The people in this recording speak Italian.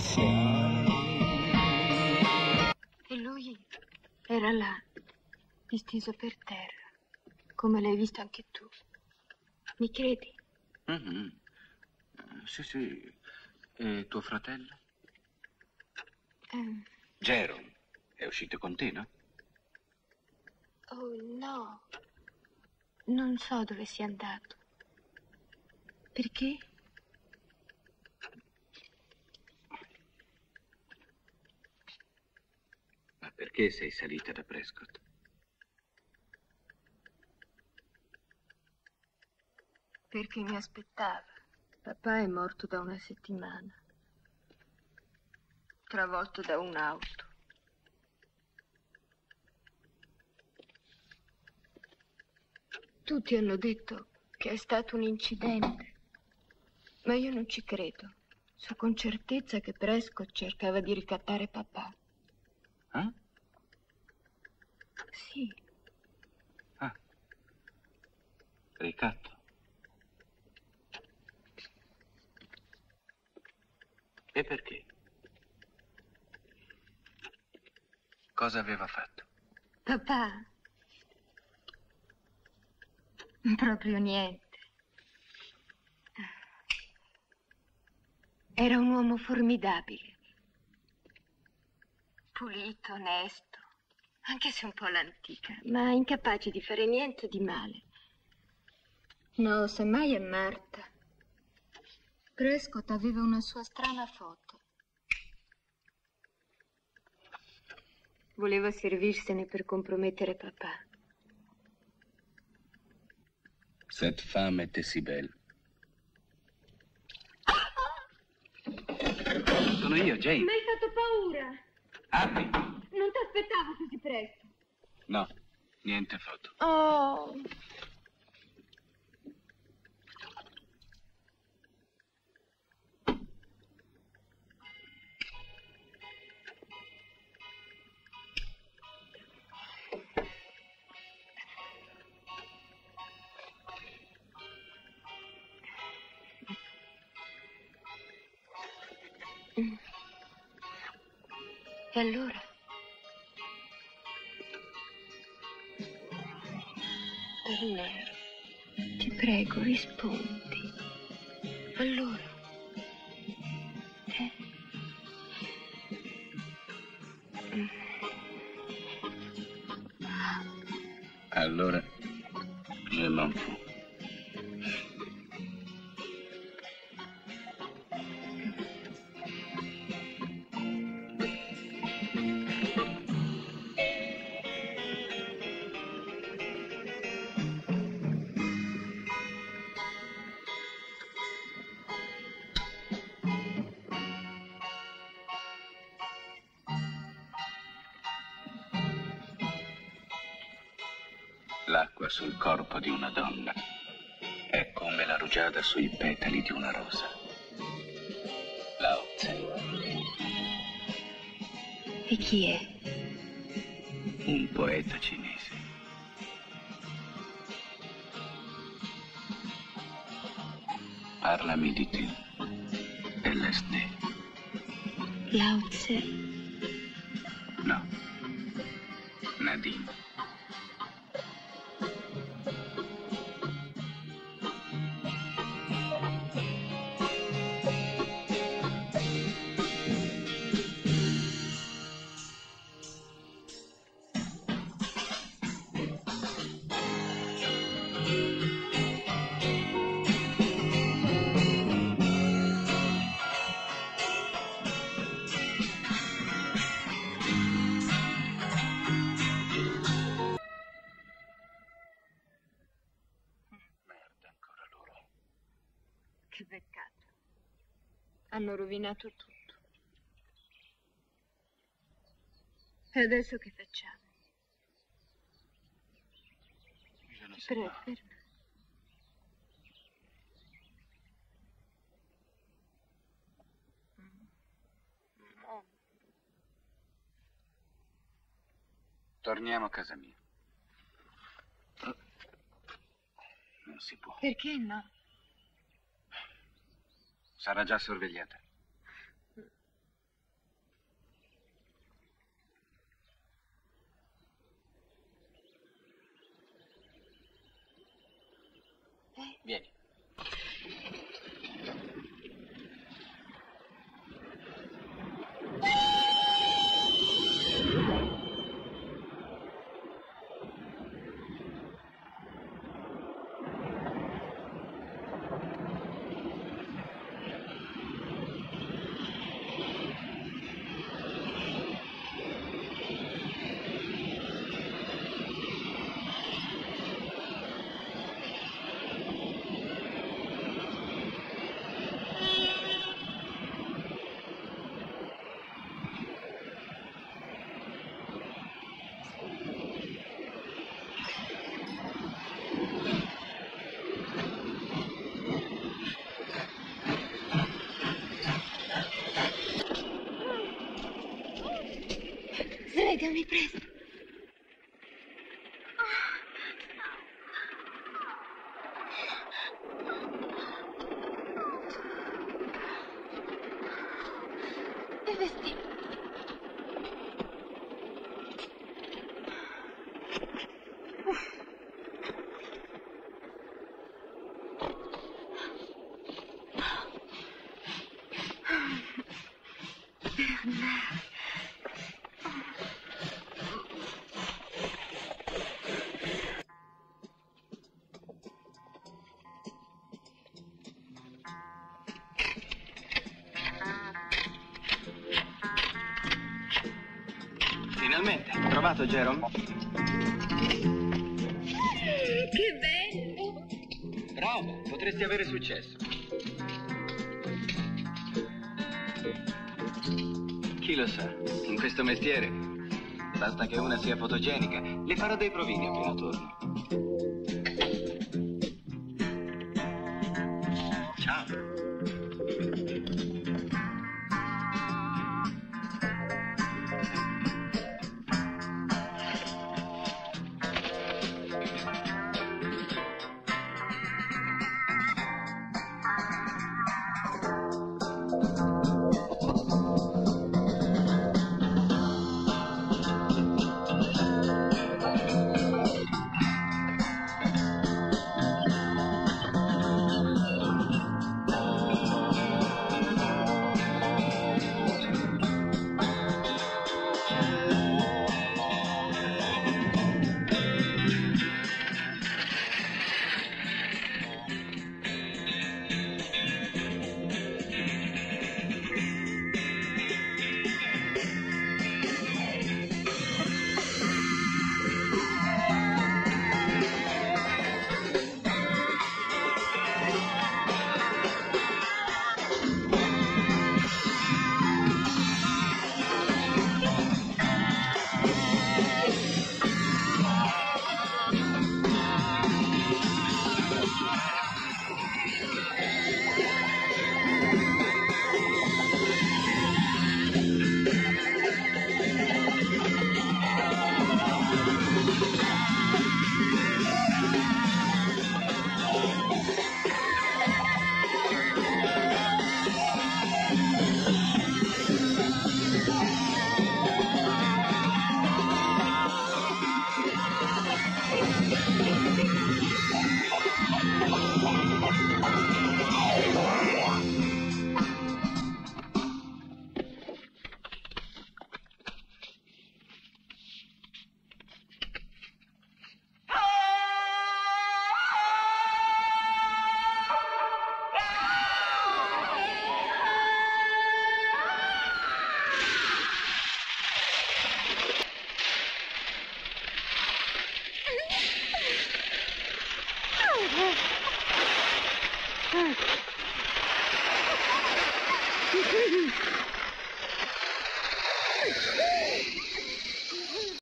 sei. E lui era là, disteso per terra, come l'hai visto anche tu. Mi credi? Mm-hmm. Eh, sì, sì. E tuo fratello? Eh, Jerome. È uscito con te, no? oh no, non so dove sia andato. Perché? Perché sei salita da Prescott? Perché mi aspettava. Papà è morto da una settimana. Travolto da un'auto. Tutti hanno detto che è stato un incidente, ma io non ci credo. So con certezza che Prescott cercava di ricattare papà. Eh? Sì, Ricatto. E perché? Cosa aveva fatto? papà. Proprio niente. Era un uomo formidabile. Pulito, onesto, anche se un po' l'antica, ma incapace di fare niente di male. No, semmai è Marta. Prescott aveva una sua strana foto. Voleva servirsene per compromettere papà. Cette femme était si belle. Sono io, Jane. hai fatto paura. Apri. Non ti aspettavo così presto. No, niente foto. Oh. E allora? Ti prego, rispondi. Allora? L'acqua sul corpo di una donna è come la rugiada sui petali di una rosa. Lao Tse, E chi è? un poeta cinese. Parlami di te, LSD. Lao Tse. No. Nadine. Che peccato. Hanno rovinato tutto. E adesso che facciamo? Prego, ferma. Torniamo a casa mia. Non si può. Perché no? Sarà già sorvegliata. Eh? Vieni. Slegami presto. Il vestito. Trovato Jerome? Che bello! Bravo, potresti avere successo. Chi lo sa, in questo mestiere basta che una sia fotogenica. Le farò dei provini appena torno. Ciao.